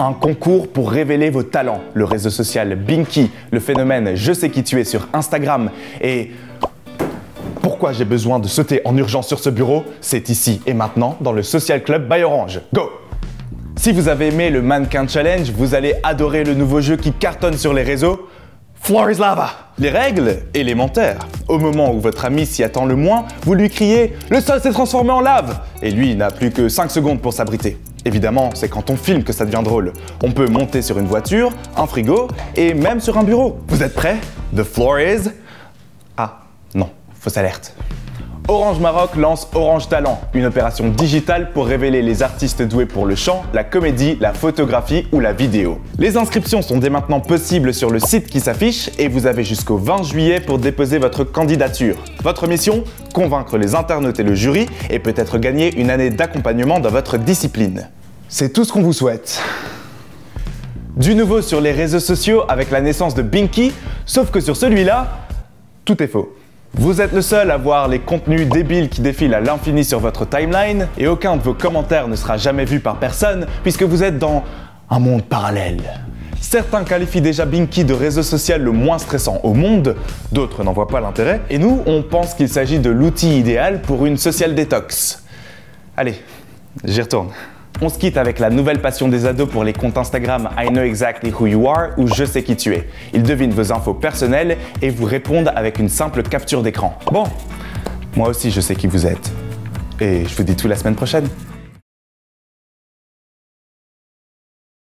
Un concours pour révéler vos talents. Le réseau social Binky, le phénomène Je sais qui tu es sur Instagram et pourquoi j'ai besoin de sauter en urgence sur ce bureau? C'est ici et maintenant dans le Social Club by Orange. Go Si vous avez aimé le Mannequin Challenge, vous allez adorer le nouveau jeu qui cartonne sur les réseaux. Floor is lava Les règles élémentaires. Au moment où votre ami s'y attend le moins, vous lui criez Le sol s'est transformé en lave Et lui n'a plus que 5 secondes pour s'abriter. Évidemment, c'est quand on filme que ça devient drôle. On peut monter sur une voiture, un frigo et même sur un bureau. Vous êtes prêts? The floor is... Ah, non, fausse alerte. Orange Maroc lance Orange Talent, une opération digitale pour révéler les artistes doués pour le chant, la comédie, la photographie ou la vidéo. Les inscriptions sont dès maintenant possibles sur le site qui s'affiche et vous avez jusqu'au 20 juillet pour déposer votre candidature. Votre mission Convaincre les internautes et le jury et peut-être gagner une année d'accompagnement dans votre discipline. C'est tout ce qu'on vous souhaite. Du nouveau sur les réseaux sociaux avec la naissance de Binky, sauf que sur celui-là, tout est faux. Vous êtes le seul à voir les contenus débiles qui défilent à l'infini sur votre timeline et aucun de vos commentaires ne sera jamais vu par personne puisque vous êtes dans un monde parallèle. Certains qualifient déjà Binky de réseau social le moins stressant au monde, d'autres n'en voient pas l'intérêt, et nous, on pense qu'il s'agit de l'outil idéal pour une social détox. Allez, j'y retourne. On se quitte avec la nouvelle passion des ados pour les comptes Instagram I Know Exactly Who You Are ou Je sais qui tu es. Ils devinent vos infos personnelles et vous répondent avec une simple capture d'écran. Bon, moi aussi je sais qui vous êtes. Et je vous dis tout la semaine prochaine.